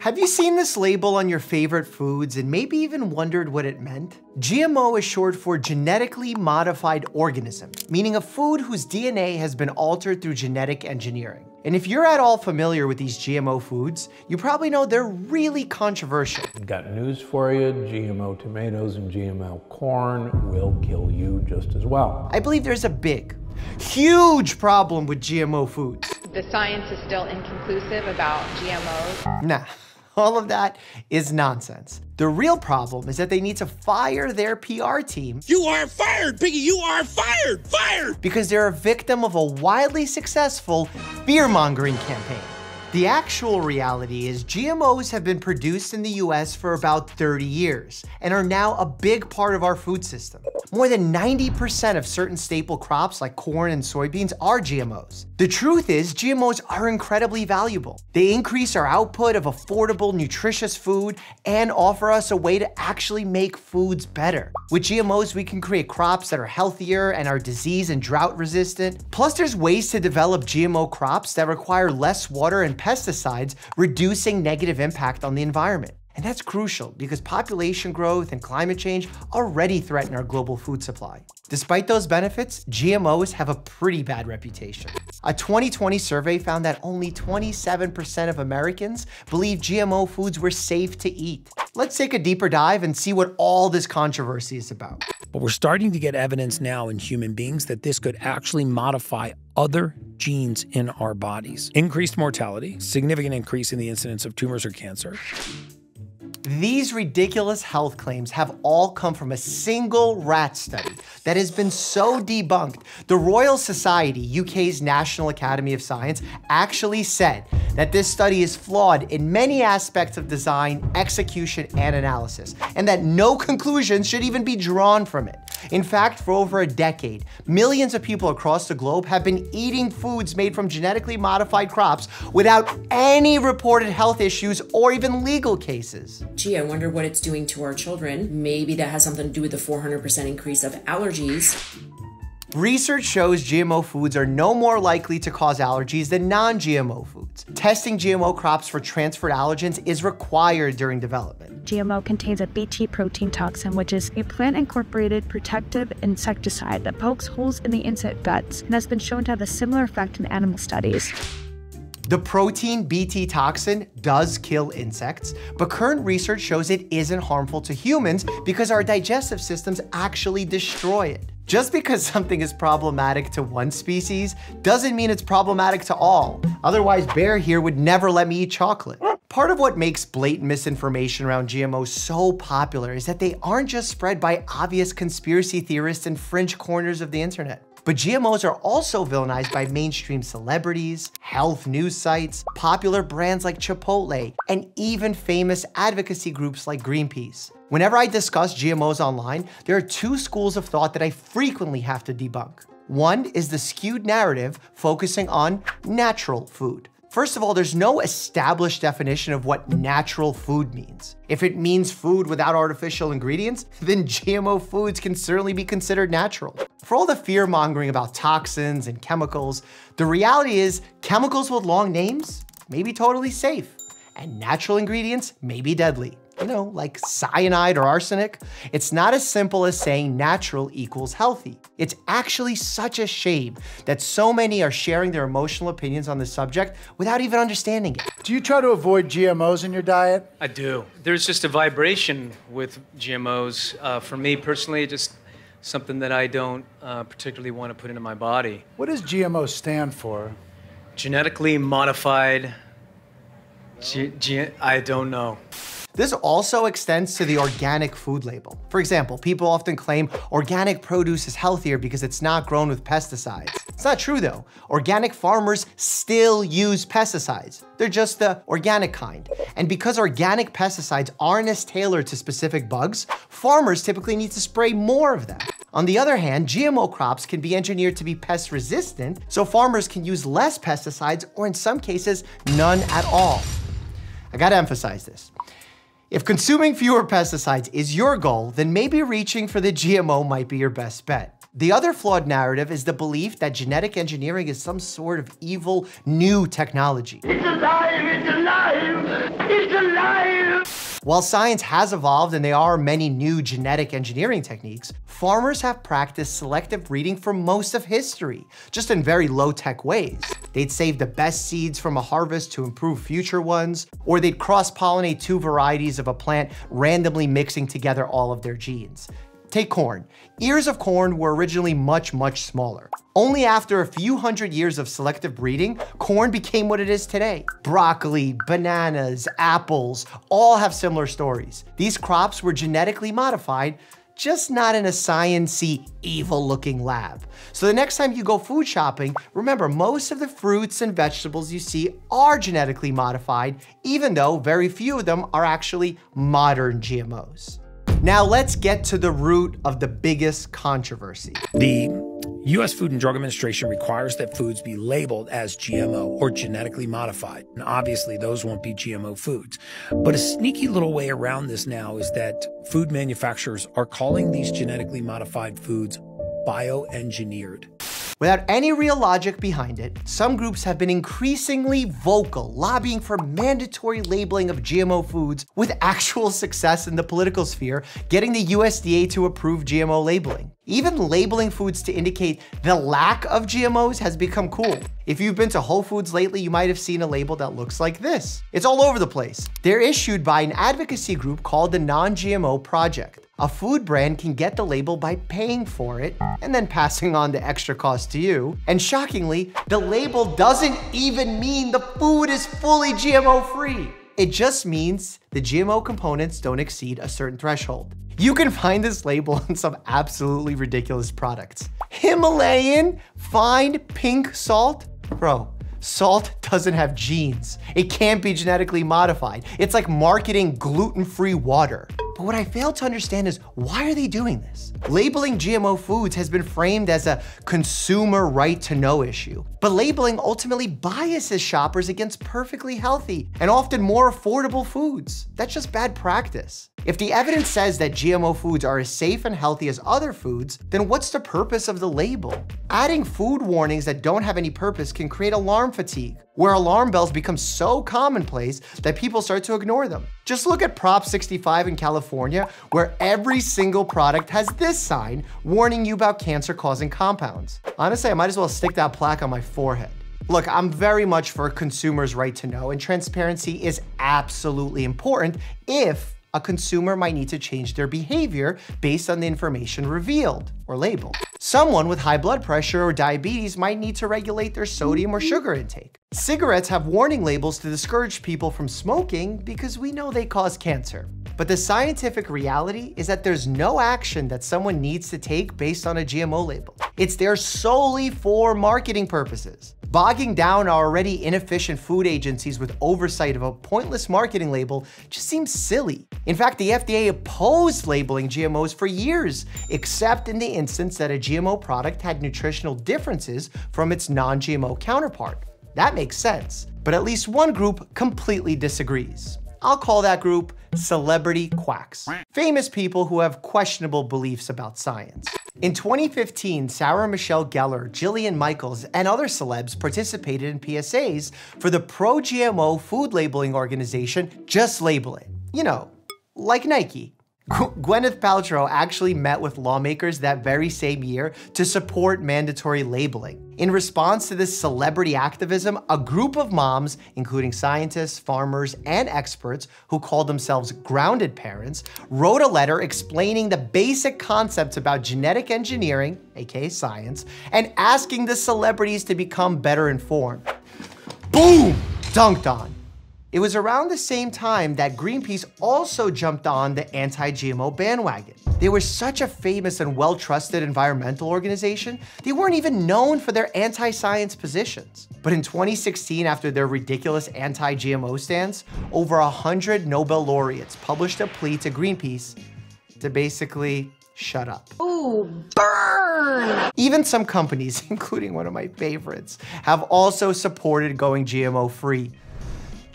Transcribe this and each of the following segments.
Have you seen this label on your favorite foods and maybe even wondered what it meant? GMO is short for genetically modified organism, meaning a food whose DNA has been altered through genetic engineering. And if you're at all familiar with these GMO foods, you probably know they're really controversial. Got news for you GMO tomatoes and GMO corn will kill you just as well. I believe there's a big, huge problem with GMO foods. The science is still inconclusive about GMOs. Nah. All of that is nonsense. The real problem is that they need to fire their PR team. You are fired, Piggy! You are fired! Fired! Because they're a victim of a wildly successful fear mongering campaign. The actual reality is GMOs have been produced in the US for about 30 years and are now a big part of our food system. More than 90% of certain staple crops like corn and soybeans are GMOs. The truth is, GMOs are incredibly valuable. They increase our output of affordable, nutritious food and offer us a way to actually make foods better. With GMOs, we can create crops that are healthier and are disease and drought resistant. Plus, there's ways to develop GMO crops that require less water and pesticides, reducing negative impact on the environment. And that's crucial because population growth and climate change already threaten our global food supply. Despite those benefits, GMOs have a pretty bad reputation. A 2020 survey found that only 27% of Americans believe GMO foods were safe to eat. Let's take a deeper dive and see what all this controversy is about. But we're starting to get evidence now in human beings that this could actually modify other genes in our bodies. Increased mortality, significant increase in the incidence of tumors or cancer, these ridiculous health claims have all come from a single rat study that has been so debunked. The Royal Society, UK's National Academy of Science, actually said that this study is flawed in many aspects of design, execution, and analysis, and that no conclusions should even be drawn from it. In fact, for over a decade, millions of people across the globe have been eating foods made from genetically modified crops without any reported health issues or even legal cases. Gee, I wonder what it's doing to our children. Maybe that has something to do with the 400% increase of allergies. Research shows GMO foods are no more likely to cause allergies than non-GMO foods. Testing GMO crops for transferred allergens is required during development. GMO contains a Bt protein toxin, which is a plant-incorporated protective insecticide that pokes holes in the insect guts and has been shown to have a similar effect in animal studies. The protein Bt toxin does kill insects, but current research shows it isn't harmful to humans because our digestive systems actually destroy it. Just because something is problematic to one species doesn't mean it's problematic to all. Otherwise, Bear here would never let me eat chocolate. Part of what makes blatant misinformation around GMOs so popular is that they aren't just spread by obvious conspiracy theorists in fringe corners of the internet. But GMOs are also villainized by mainstream celebrities, health news sites, popular brands like Chipotle, and even famous advocacy groups like Greenpeace. Whenever I discuss GMOs online, there are two schools of thought that I frequently have to debunk. One is the skewed narrative focusing on natural food. First of all, there's no established definition of what natural food means. If it means food without artificial ingredients, then GMO foods can certainly be considered natural. For all the fear mongering about toxins and chemicals, the reality is chemicals with long names may be totally safe, and natural ingredients may be deadly you know, like cyanide or arsenic, it's not as simple as saying natural equals healthy. It's actually such a shame that so many are sharing their emotional opinions on the subject without even understanding it. Do you try to avoid GMOs in your diet? I do. There's just a vibration with GMOs. Uh, for me personally, just something that I don't uh, particularly want to put into my body. What does GMO stand for? Genetically modified. G- G- I don't know. This also extends to the organic food label. For example, people often claim organic produce is healthier because it's not grown with pesticides. It's not true though. Organic farmers still use pesticides. They're just the organic kind. And because organic pesticides aren't as tailored to specific bugs, farmers typically need to spray more of them. On the other hand, GMO crops can be engineered to be pest resistant, so farmers can use less pesticides or in some cases, none at all. I gotta emphasize this. If consuming fewer pesticides is your goal, then maybe reaching for the GMO might be your best bet. The other flawed narrative is the belief that genetic engineering is some sort of evil new technology. It's alive! It's alive! It's While science has evolved and there are many new genetic engineering techniques, farmers have practiced selective breeding for most of history, just in very low-tech ways. They'd save the best seeds from a harvest to improve future ones, or they'd cross-pollinate two varieties of a plant, randomly mixing together all of their genes. Take corn. Ears of corn were originally much, much smaller. Only after a few hundred years of selective breeding, corn became what it is today. Broccoli, bananas, apples, all have similar stories. These crops were genetically modified, just not in a sciency, evil-looking lab. So the next time you go food shopping, remember most of the fruits and vegetables you see are genetically modified, even though very few of them are actually modern GMOs. Now let's get to the root of the biggest controversy. The U.S. Food and Drug Administration requires that foods be labeled as GMO or genetically modified. And obviously, those won't be GMO foods. But a sneaky little way around this now is that food manufacturers are calling these genetically modified foods bioengineered. Without any real logic behind it, some groups have been increasingly vocal, lobbying for mandatory labeling of GMO foods with actual success in the political sphere, getting the USDA to approve GMO labeling. Even labeling foods to indicate the lack of GMOs has become cool. If you've been to Whole Foods lately, you might have seen a label that looks like this. It's all over the place. They're issued by an advocacy group called the Non-GMO Project. A food brand can get the label by paying for it and then passing on the extra cost to you. And shockingly, the label doesn't even mean the food is fully GMO free. It just means the GMO components don't exceed a certain threshold. You can find this label on some absolutely ridiculous products. Himalayan fine pink salt? Bro, Salt doesn't have genes. It can't be genetically modified. It's like marketing gluten-free water. But what I fail to understand is why are they doing this? Labeling GMO foods has been framed as a consumer right to know issue. But labeling ultimately biases shoppers against perfectly healthy and often more affordable foods. That's just bad practice. If the evidence says that GMO foods are as safe and healthy as other foods, then what's the purpose of the label? Adding food warnings that don't have any purpose can create alarm fatigue, where alarm bells become so commonplace that people start to ignore them. Just look at Prop 65 in California, where every single product has this sign warning you about cancer-causing compounds. Honestly, I might as well stick that plaque on my forehead. Look, I'm very much for a consumers' right to know, and transparency is absolutely important if a consumer might need to change their behavior based on the information revealed or labeled. Someone with high blood pressure or diabetes might need to regulate their sodium or sugar intake. Cigarettes have warning labels to discourage people from smoking because we know they cause cancer. But the scientific reality is that there's no action that someone needs to take based on a GMO label. It's there solely for marketing purposes. Bogging down our already inefficient food agencies with oversight of a pointless marketing label just seems silly. In fact, the FDA opposed labeling GMOs for years, except in the instance that a GMO product had nutritional differences from its non-GMO counterpart. That makes sense. But at least one group completely disagrees. I'll call that group celebrity quacks. Famous people who have questionable beliefs about science. In 2015, Sarah Michelle Gellar, Jillian Michaels, and other celebs participated in PSAs for the pro-GMO food labeling organization Just Label It. You know, like Nike. Gwyneth Paltrow actually met with lawmakers that very same year to support mandatory labeling. In response to this celebrity activism, a group of moms, including scientists, farmers, and experts who called themselves grounded parents, wrote a letter explaining the basic concepts about genetic engineering, aka science, and asking the celebrities to become better informed. Boom! Dunked on. It was around the same time that Greenpeace also jumped on the anti-GMO bandwagon. They were such a famous and well-trusted environmental organization, they weren't even known for their anti-science positions. But in 2016, after their ridiculous anti-GMO stance, over 100 Nobel laureates published a plea to Greenpeace to basically shut up. Ooh, burn! Even some companies, including one of my favorites, have also supported going GMO free.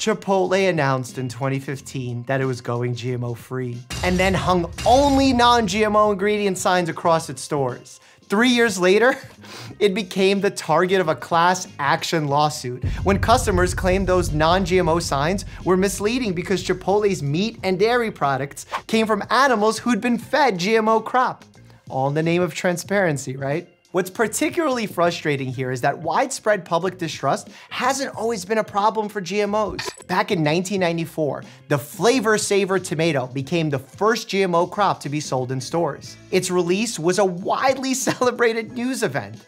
Chipotle announced in 2015 that it was going GMO free and then hung only non-GMO ingredient signs across its stores. Three years later, it became the target of a class action lawsuit when customers claimed those non GMO signs were misleading because Chipotle's meat and dairy products came from animals who'd been fed GMO crop. All in the name of transparency, right? What's particularly frustrating here is that widespread public distrust hasn't always been a problem for GMOs. Back in 1994, the Flavr Savr tomato became the first GMO crop to be sold in stores. Its release was a widely celebrated news event.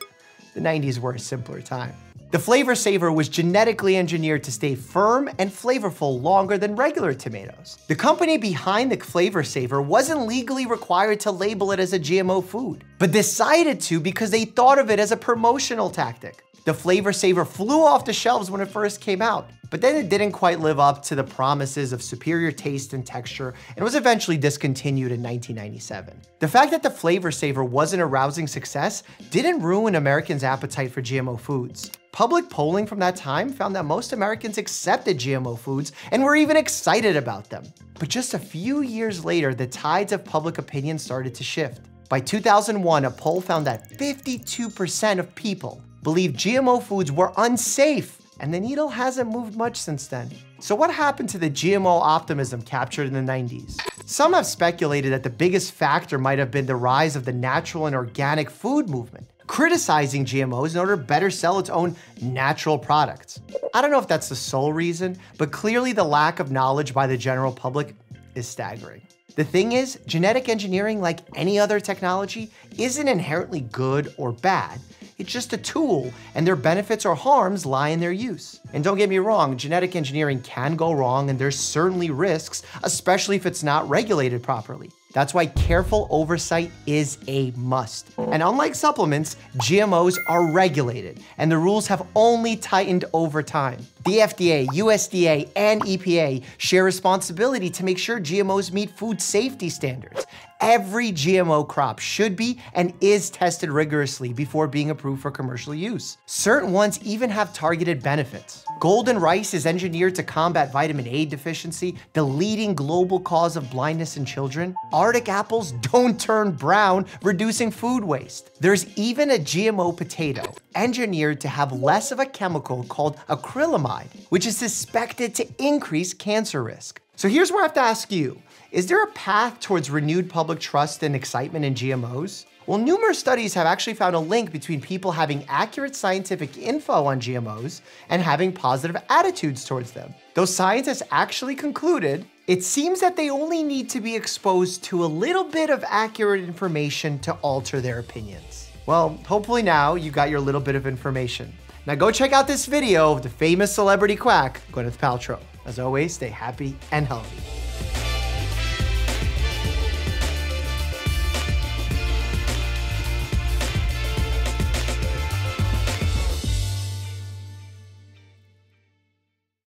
The 90s were a simpler time. The Flavr Savr was genetically engineered to stay firm and flavorful longer than regular tomatoes. The company behind the Flavr Savr wasn't legally required to label it as a GMO food, but decided to because they thought of it as a promotional tactic. The Flavr Savr flew off the shelves when it first came out, but then it didn't quite live up to the promises of superior taste and texture and was eventually discontinued in 1997. The fact that the Flavr Savr wasn't a rousing success didn't ruin Americans' appetite for GMO foods. Public polling from that time found that most Americans accepted GMO foods and were even excited about them. But just a few years later, the tides of public opinion started to shift. By 2001, a poll found that 52% of people believed GMO foods were unsafe, and the needle hasn't moved much since then. So what happened to the GMO optimism captured in the 90s? Some have speculated that the biggest factor might have been the rise of the natural and organic food movement criticizing GMOs in order to better sell its own natural products. I don't know if that's the sole reason, but clearly the lack of knowledge by the general public is staggering. The thing is, genetic engineering, like any other technology, isn't inherently good or bad. It's just a tool, and their benefits or harms lie in their use. And don't get me wrong, genetic engineering can go wrong, and there's certainly risks, especially if it's not regulated properly. That's why careful oversight is a must. And unlike supplements, GMOs are regulated, and the rules have only tightened over time. The FDA, USDA, and EPA share responsibility to make sure GMOs meet food safety standards. Every GMO crop should be and is tested rigorously before being approved for commercial use. Certain ones even have targeted benefits. Golden rice is engineered to combat vitamin A deficiency, the leading global cause of blindness in children. Arctic apples don't turn brown, reducing food waste. There's even a GMO potato engineered to have less of a chemical called acrylamide, which is suspected to increase cancer risk. So here's where I have to ask you, is there a path towards renewed public trust and excitement in GMOs? Well, numerous studies have actually found a link between people having accurate scientific info on GMOs and having positive attitudes towards them. Those scientists actually concluded it seems that they only need to be exposed to a little bit of accurate information to alter their opinions. Well, hopefully now you got your little bit of information. Now go check out this video of the famous celebrity quack, Gwyneth Paltrow. As always, stay happy and healthy.